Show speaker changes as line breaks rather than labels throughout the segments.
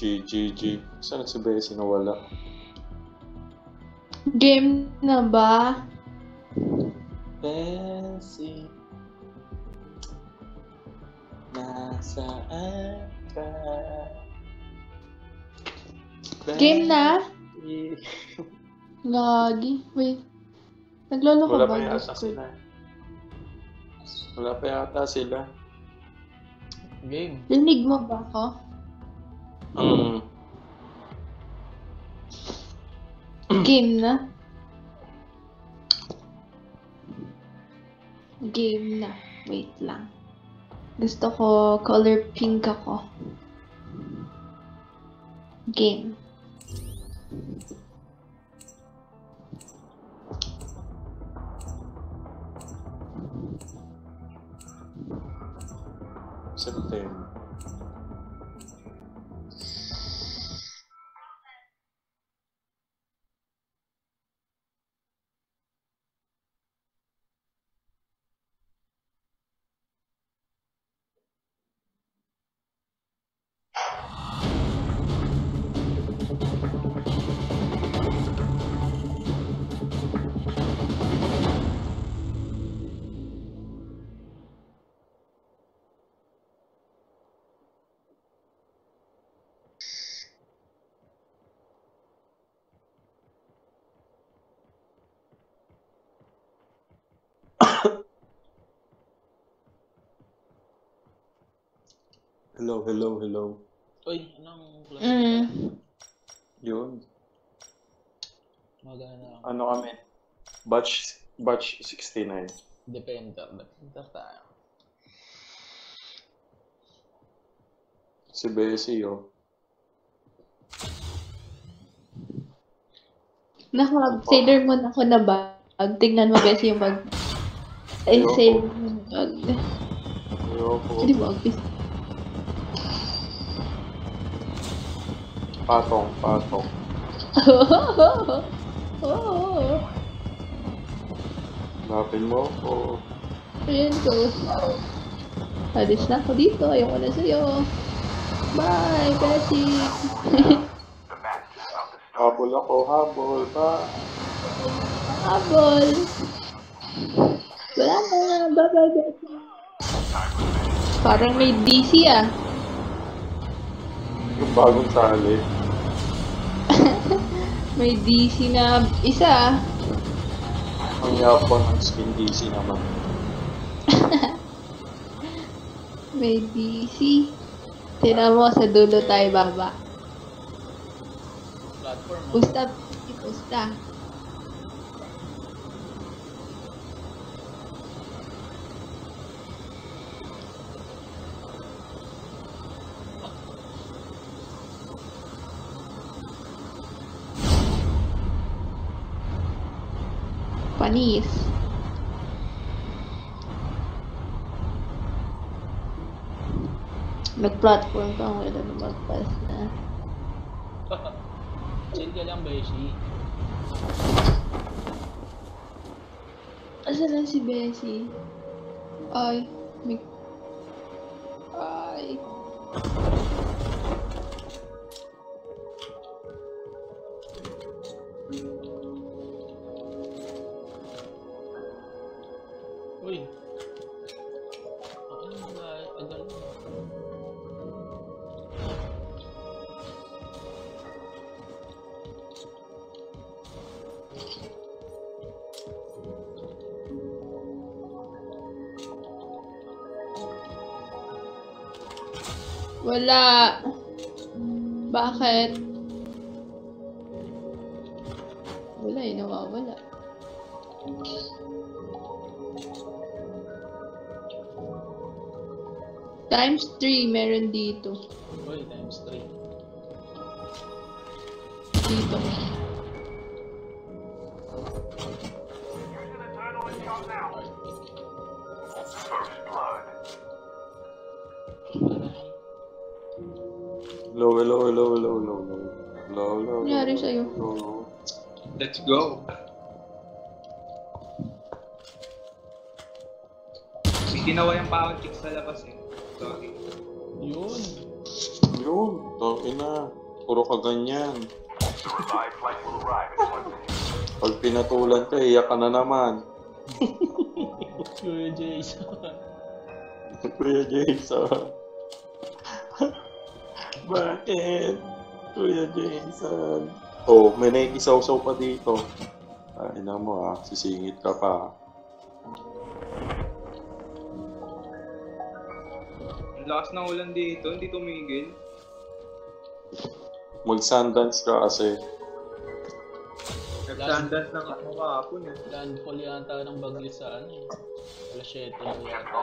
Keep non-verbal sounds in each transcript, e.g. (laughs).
G, G, G. Saan si Bessie nawala?
Game na ba?
Bessie. Nasaan ka?
Game na?
Bessie.
Lagi. Wait. Naglolo ko
Wala
ba?
pa yata sila. Wala pa yata sila.
Game.
Rinig mo ba ako?
Mm.
Game na? Game na. Wait lang. Gusto ko color pink ako. Game.
Hello, hello, hello.
Uy, anong class?
Mm.
Yun.
Magana ako.
Ano kami? Batch, batch 69.
Depender. Depender tayo.
Si Bessie, oh.
Naka-Sailor Moon ako na bag. Tingnan mo guys yung bag. Ay. Sailor Moon bag.
Ayoko.
Hindi mo obvious.
Patong, patong.
oh,
Lapin mo o
Ayan ko. Alis na ako dito. Ayoko na sa'yo. Bye, Bessie.
habol ako, habol pa.
Habol. Wala na. Bye-bye, Bessie. Parang may DC ah.
Yung bagong sali.
May DC na isa.
Ang yapon ng skin DC naman. (laughs)
May DC. Tingnan mo sa dulo tayo baba.
Platform.
Pusta. Pusta. Panis. Nag-platform ka, wala na magpas na. (laughs)
Chill ka lang, Beshi.
Asa na si Bessie? Ay, may... Ay. Bakit? Wala eh, nawawala. Times 3 meron dito.
Uy, times 3.
Dito. Nangyari sa'yo?
Let's go. May ginawa yung pound chick sa labas eh. Sorry.
Yun.
Yun, tangin na. Puro ka ganyan. Pag pinatulan ka, iyak ka na naman. (laughs)
Kuya Jason.
Kuya Jason. Bakit? Kuya Jason. Oh, may nakikisaw-saw pa dito. Ay na mo ah, sisingit ka pa.
Ang lakas ng ulan dito, hindi tumigil.
Mag-sundance ka kasi.
Nag-sundance lang ako kahapon eh.
Landfall yata ng bagyo sa ano eh. Alas 7 na yata.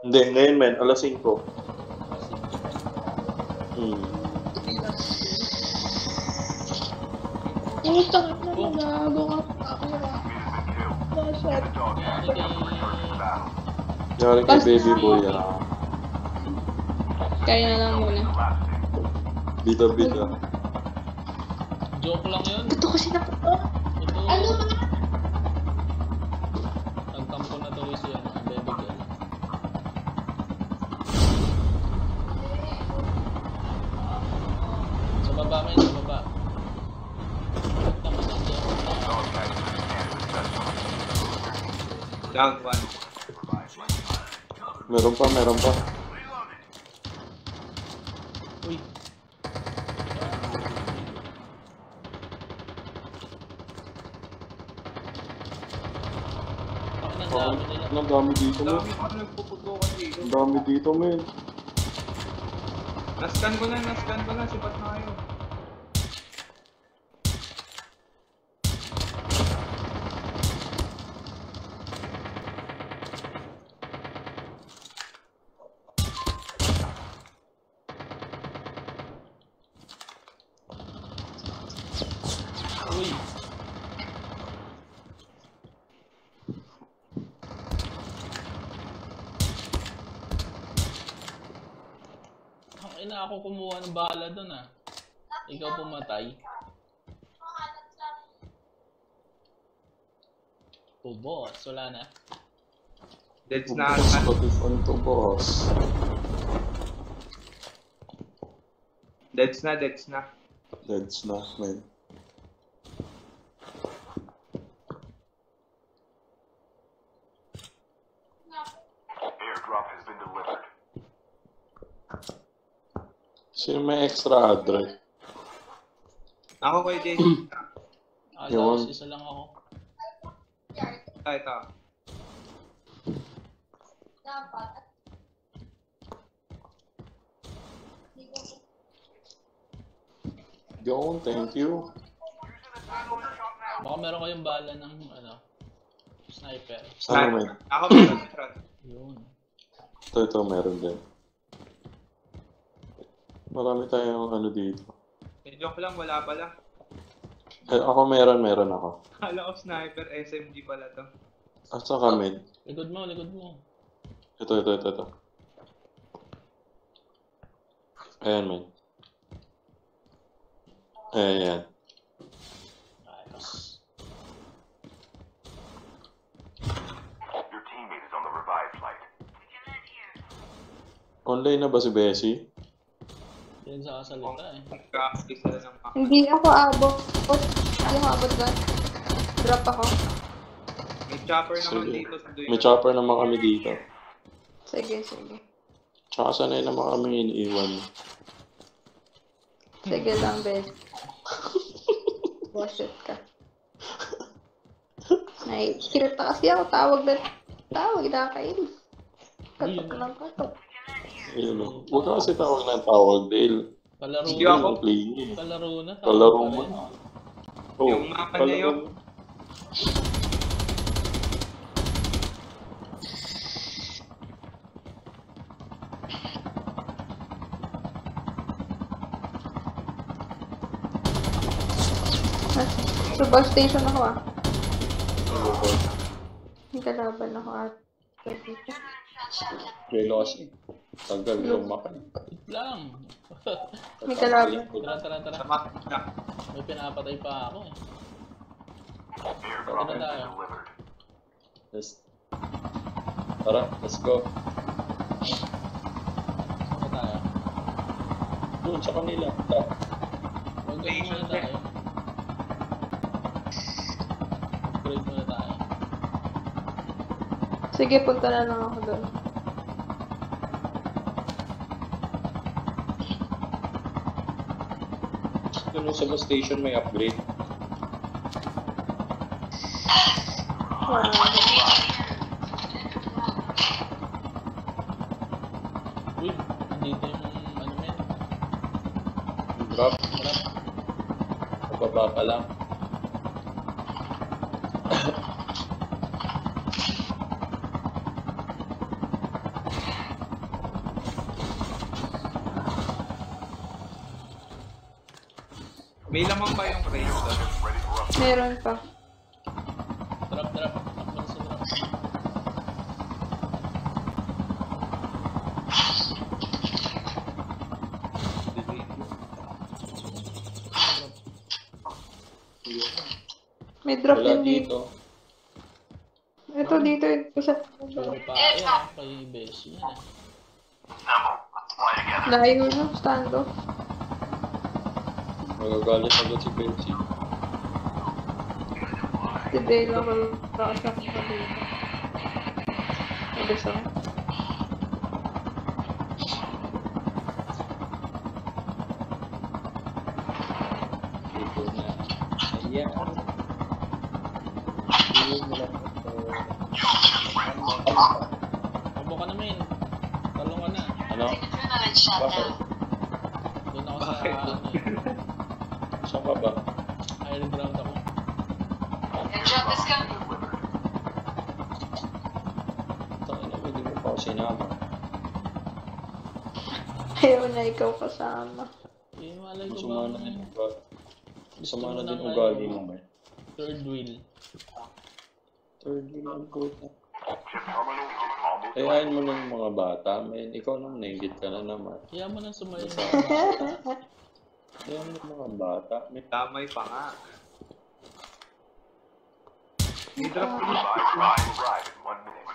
Hindi, ngayon men, alas 5.
Kasi
Hmm.
Puta ka na magago ka pa ako na. Nashot.
nangyari kay
Yari kay baby boy ah.
Kaya na lang muna.
Bida-bida.
joke lang yun.
Ito kasi na
Ito.
Ano ba?
Down one.
Meron pa, meron pa.
Uy. Ang
Oh,
dami nila.
ang dami dito
dito.
Ang dami dito men.
Nascan ko na, nascan ko na, sipat na kayo.
Uy. Ako kumuha ng bala doon ah. Ikaw pumatay. Oh boss, wala na.
Deads na
Boss,
ata.
what if on to boss?
Deads na, deads na.
Deads na, men. Extra adre?
Ako kay Jason.
Alos,
Yun.
isa lang ako.
Ah, ito.
Yun, thank you.
Baka meron kayong bala ng ano, sniper.
Ano men?
Ako meron.
Yun.
Ito, ito, meron din. Marami tayong ano dito.
Eh, joke lang, wala pala.
Eh, ako meron, meron ako.
Kala ko sniper, SMG pala to.
At saka men.
Likod mo, likod mo.
Ito, ito, ito, ito. Ayan, men. Ayan, ayan.
Ayos.
Online na ba si Bessie?
Yan sa kasalita eh.
Sila ng.
Hindi ako abot. Hindi ako abot doon. Drop ako.
May chopper naman
Sige.
dito sa duyo.
May chopper naman kami dito.
Sige, sige.
Tsaka sanay naman kami iniiwan.
Sige lang, Ben. Bullshit ka. Nai-cute na kasi ako. Tawag na tawag. Nakakainis. Katok lang katok.
Ayun o. Huwag ka kasi tawag ng tawag, Dale.
Palaro
Sige
na.
ako.
Ang play niya.
Palaro na.
Palaro
pa
mo.
rin.
Oh,
Yung mapa na yun.
Sa bus station ako ah.
Ano?
May kalaban ako at dito.
Velocity. Tagal yung makan.
Wait lang. (laughs)
May kalaban.
tara, tara, tara.
Sa map na.
May pinapatay pa ako eh. Tara
has
tayo.
Yes. Tara, let's go.
Saan na tayo?
doon sa kanila.
Huwag ganun muna tayo. Upgrade muna tayo.
Sige, punta na lang ako doon.
Doon sa bus station may upgrade.
Wow.
Uy, nandito yung ano men.
Drop.
Harap.
Pababa pa lang.
May lamang ba yung range doon?
Meron pa.
Drop, drop. Takbo sa drop.
May drop
Wala
din dito.
dito.
Ito dito. Ito sa...
Sure pa. Ayan, kay Beshi.
Layo na. Stand off.
Magagalit agad si Betsy.
Si Bella ko rakasap ko dito. Nabis ako.
Dito na. Ayan. Ayun mo lang ito.
Tabo ka na men. Talong ka na.
Ano? Bakit?
Doon ako sa
Bakit?
Ano eh.
Saan ka ba?
Higher ground ako.
Tangina mo, hindi mo pa ako sinama.
Ayaw na ikaw kasama.
Eh, malay ko
Masama
ba
na din ugali. Masama na din ugali
ng
mo ba?
third wheel.
Third wheel ang puta. Kayain mo na yung mga bata, men. Ikaw naman, naingit ka na naman.
Kaya mo na sumayo
Sa- (laughs)
sa bata.
Mo yung mga bata, men.
Damay pa nga. May drop ko
minute.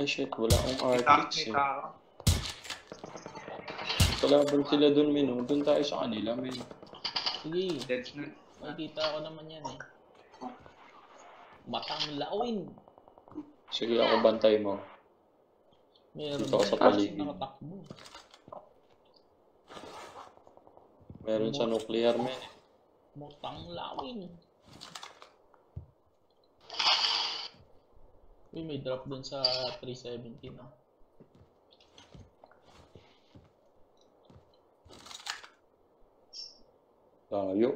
Ay shit, wala akong
May may
eh. Kalaban sila dun, oh. Dun tayo sa kanila, men.
Sige,
Dead na.
makikita ko naman yan eh. Matang lawin.
Sige, ako bantay mo.
Meron
Dito ako sa
din.
paligid.
Nakatakbo.
Meron sa nuclear, men. eh.
Matang lawin. Uy, may drop dun sa 317 ah.
Tayo.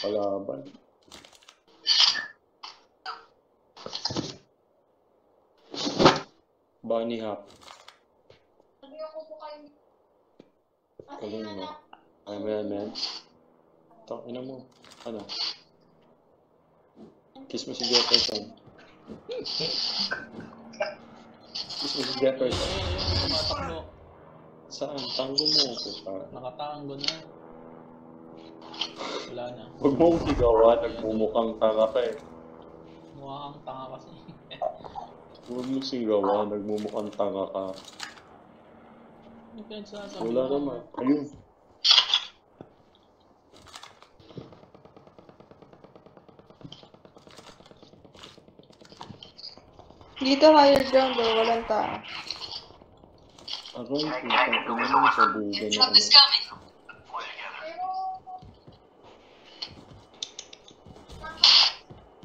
Kalaban. Bunny hop. Galing mo. Ay, man, man. Tangina mo. Ano? Kiss mo si Jefferson. Kiss mo si Jefferson.
Ayun, ayun, tumatakbo.
Saan? Tango mo. Puta.
Nakatango na. Wala na.
Huwag mo akong sigawan. Nagmumukhang tanga ka eh.
Mukha kang tanga kasi.
Huwag mo sigawan. Nagmumukhang tanga ka.
Ano pinagsasabi
Wala naman. Ayun.
Dito higher ground daw. Walang tao.
Aroy, puta. Ina mo sa buga na ano.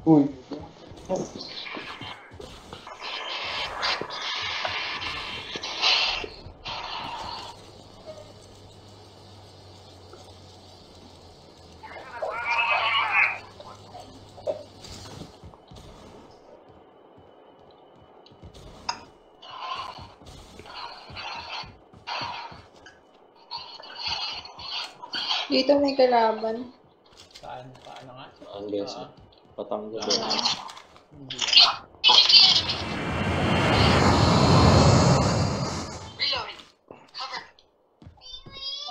Uy.
Dito may kalaban.
Saan? Paano nga?
Ang beso.
Ah,
Patanggo ba?
hindi.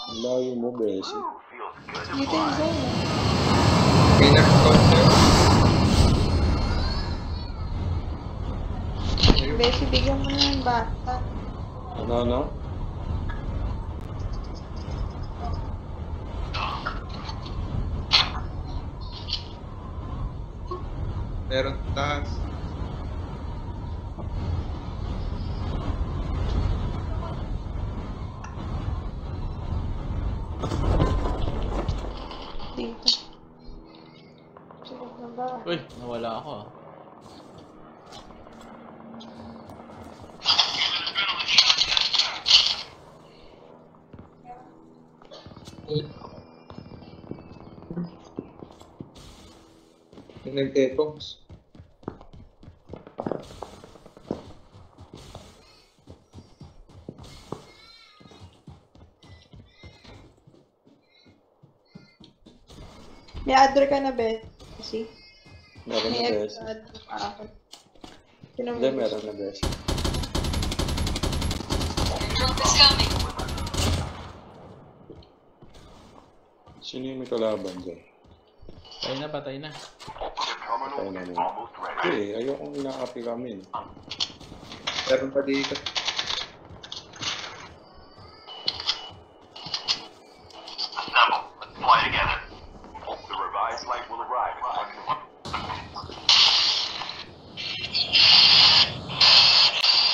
Ang layo mo, beso.
Dito yung zone. eh.
May nag-counter.
Besi, bigyan mo na yung bata.
Ano, ano?
Meron taas.
Dito. Sige na ba?
Uy, nawala ako ah.
Yung
May adder ka na, Bessie?
Meron na bes.
extra adder pa ako. Sino
Hindi, meron na bes. Sino yung may kalaban dyan?
Patay na, patay na.
Patay na nila. Hindi, ayokong inaapi kami.
Meron pa dito.
Assemble. Let's fly together. The revived flight will arrive in one minute.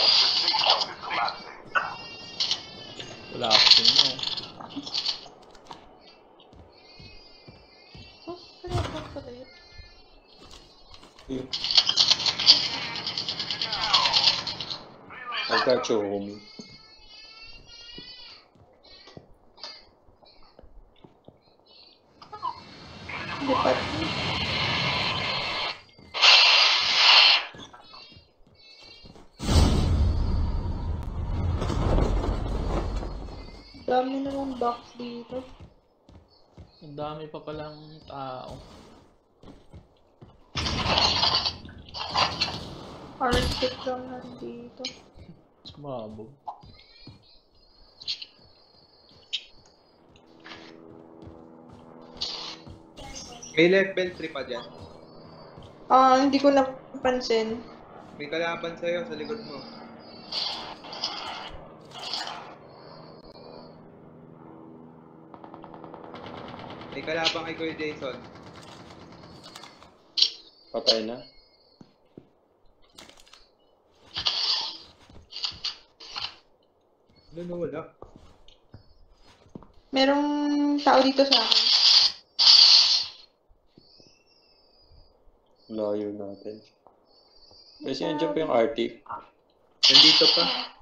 The safe zone is collapsing.
Wala ako sa inyo.
Oh, kaya pa pala yun.
Eh. I got you, homie.
Dito.
Ang dami pa palang tao.
Arctic lang nandito.
Sumabog.
May level 3 pa dyan.
Ah, hindi ko napansin.
May kalaban sa'yo sa likod mo. May kalaban kay Kuya Jason.
Patay na?
Ano na wala?
Merong tao dito sa akin.
Layo natin. Kasi nandiyan pa yung Arctic.
Nandito pa.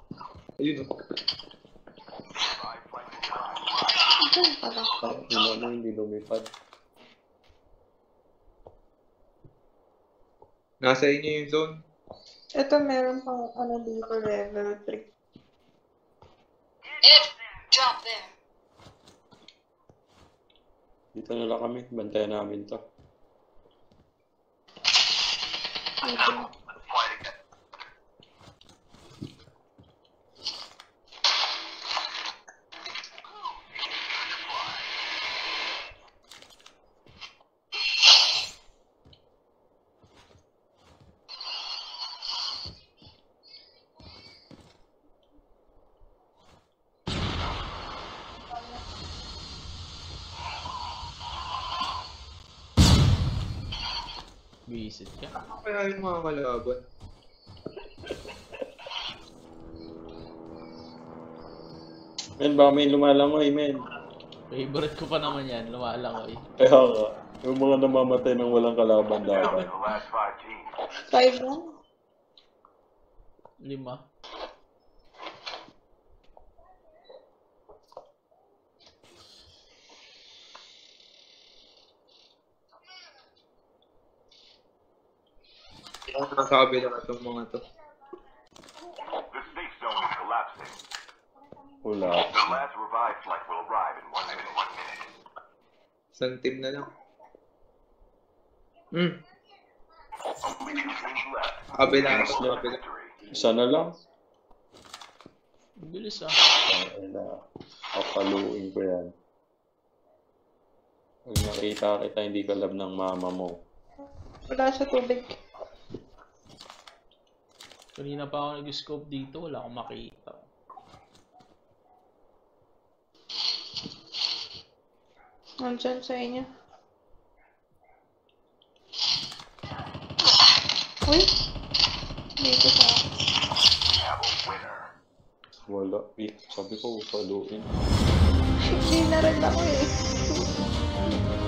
Ayun oh.
Revived flight will
pala?
Yung ano, hindi lumipad.
Nasa inyo yung zone.
Ito meron pang ano dito, level 3.
Drop there.
Dito na lang kami. Bantayan namin to.
Let's
Visit ka.
Ano kaya yung mga kalaban?
Men, baka may lumalangoy, men.
Favorite ko pa naman yan. Lumalangoy.
Kaya nga, yung mga namamatay ng walang kalaban dapat.
five teams.
5 lang.
Lima.
Ano nasa kabila na itong mga to?
The safe zone is collapsing.
Wala.
The last revived flight will arrive in one minute. One minute.
Isang team na lang. Hmm. Kabila na
Mas
to. Kabila.
Isa na lang.
Ang bilis ah.
Ay na, papaluin ko yan. Pag nakita kita, hindi ka love ng mama mo.
Wala sa tubig.
Kanina pa ako nag-scope dito, wala akong makita.
Nandiyan sa inyo. Uy! Dito sa
Wala. Eh, sabi ko, paluin.
Hindi na rin ako eh.